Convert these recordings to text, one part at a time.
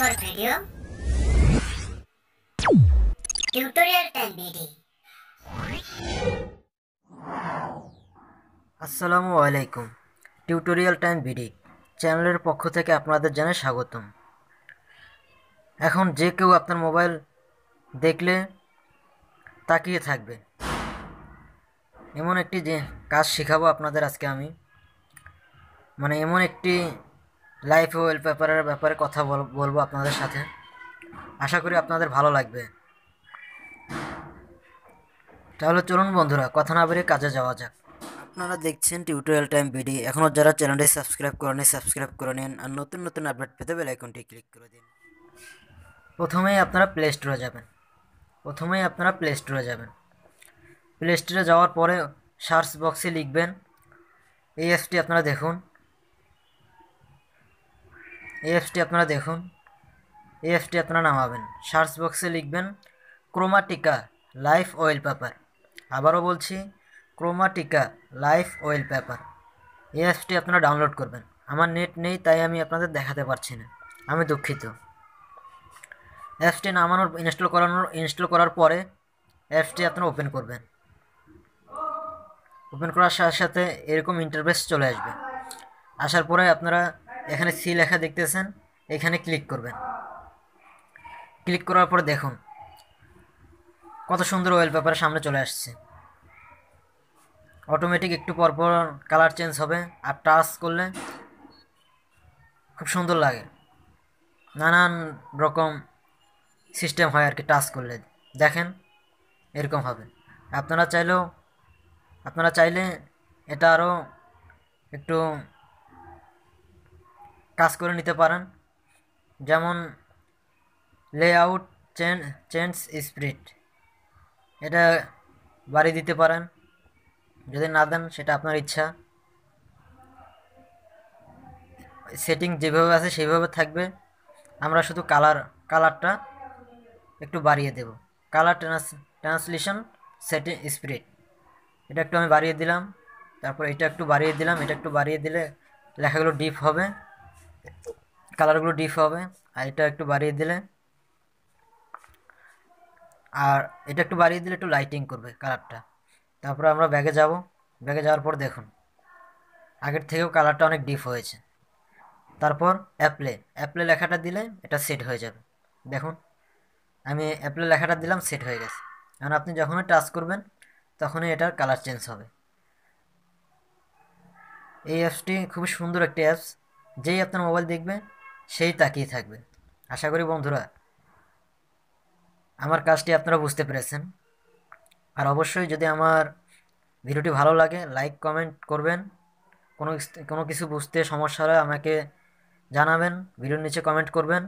for video. Tutorial time BD. আসসালামু আলাইকুম। Tutorial time BD চ্যানেলের পক্ষ থেকে আপনাদের জানাই স্বাগতম। এখন যে কেউ আপনার মোবাইল দেখলে তাকিয়ে থাকবে। এমন একটি যে কাজ শেখাবো আপনাদের আজকে আমি। মানে এমন একটি লাইফ ওয়েলপেপারের ব্যাপারে কথা বল- বলব আপনাদের সাথে। আশা করি আপনাদের ভালো লাগবে। তাহলে চলুন বন্ধুরা কথা না বেরিয়ে কাজে যাওয়া যাক। আপনারা দেখছেন টিউটোরিয়াল টাইম বিডি এখনও যারা চ্যানেলটি সাবস্ক্রাইব করেনি সাবস্ক্রাইব করে নিন আর নতুন নতুন আপডেট পেতে বেল আইকনটি ক্লিক করে দিন। প্রথমেই আপনারা প্লে স্টোরে যাবেন। প্রথমেই আপনারা প্লে স্টোরে যাবেন। প্লে স্টোরে যাওয়ার পরে সার্চ বক্সে লিখবেন। এই অ্যাপসটি আপনারা দেখুন। এই অ্যাপসটি আপনারা দেখুন। এই অ্যাপসটি আপনারা নামাবেন। সার্চ বক্সে লিখবেন, ক্রোমাটিকা লাইফ অয়েল পেপার। আবারও বলছি, ক্রোমাটিকা লাইফ অয়েল পেপার। এই অ্যাপসটি আপনারা ডাউনলোড করবেন। আমার নেট নেই, তাই আমি আপনাদের দেখাতে পারছি না। আমি দুঃখিত। অ্যাপসটি নামানোর, ইনস্টল করানোর, ইনস্টল করার পরে অ্যাপসটি আপনারা ওপেন করবেন। ওপেন করার সাথে সাথে এরকম ইন্টারফেস চলে আসবে। আসার পরে আপনারা এখানে সি লেখা দেখতেছেন, এখানে ক্লিক করবেন। ক্লিক করার পরে দেখুন, কত সুন্দর ওয়েল পেপারের সামনে চলে আসছে। অটোমেটিক একটু পর পর কালার চেঞ্জ হবে আর টাচ করলে খুব সুন্দর লাগে। নানান রকম সিস্টেম হয় আর কি টাচ করলে। দেখেন, এরকম হবে। আপনারা চাইলেও, আপনারা চাইলে এটা আরও একটু কাজ করে নিতে পারেন। যেমন লেআউট চেন চেঞ্জ স্প্রিট এটা বাড়ি দিতে পারেন। যদি না দেন, সেটা আপনার ইচ্ছা। সেটিং যেভাবে আছে সেইভাবে থাকবে। আমরা শুধু কালার কালারটা একটু বাড়িয়ে দেব। কালার ট্রান্স ট্রান্সলেশন সেটিং স্প্রিট এটা একটু আমি বাড়িয়ে দিলাম। তারপর এটা একটু বাড়িয়ে দিলাম। এটা একটু বাড়িয়ে দিলে লেখাগুলো ডিপ হবে। কালারগুলো ডিপ হবে, আর এটা একটু বাড়িয়ে দিলে। আর এটা একটু বাড়িয়ে দিলে একটু লাইটিং করবে কালারটা। তারপরে আমরা ব্যাগে যাব। ব্যাগে যাওয়ার পর দেখুন, আগের থেকেও কালারটা অনেক ডিপ হয়েছে। তারপর অ্যাপ্লে অ্যাপ্লে লেখাটা দিলে এটা সেট হয়ে যাবে। দেখুন, আমি অ্যাপ্লে লেখাটা দিলাম সেট হয়ে গেছে। কারণ আপনি যখনই টাচ করবেন, তখনই এটার কালার চেঞ্জ হবে। এই অ্যাপসটি খুবই সুন্দর একটি অ্যাপস যেই আপনার মোবাইল দেখবে সেই তাকিয়ে থাকবে। আশা করি বন্ধুরা, আমার কাজটি আপনারা বুঝতে পেরেছেন। আর অবশ্যই যদি আমার ভিডিওটি ভালো লাগে, লাইক, কমেন্ট করবেন। কোনো কোনো কিছু বুঝতে সমস্যা হলে আমাকে জানাবেন, ভিডিওর নিচে কমেন্ট করবেন।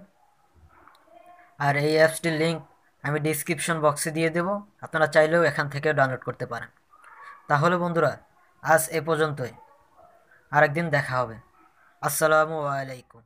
আর এই অ্যাপসটির লিঙ্ক আমি ডিসক্রিপশন বক্সে দিয়ে দেব, আপনারা চাইলেও এখান থেকে ডাউনলোড করতে পারেন। তাহলে বন্ধুরা, আজ এ পর্যন্তই। আরেকদিন দেখা হবে। আসসালামু আলাইকুম।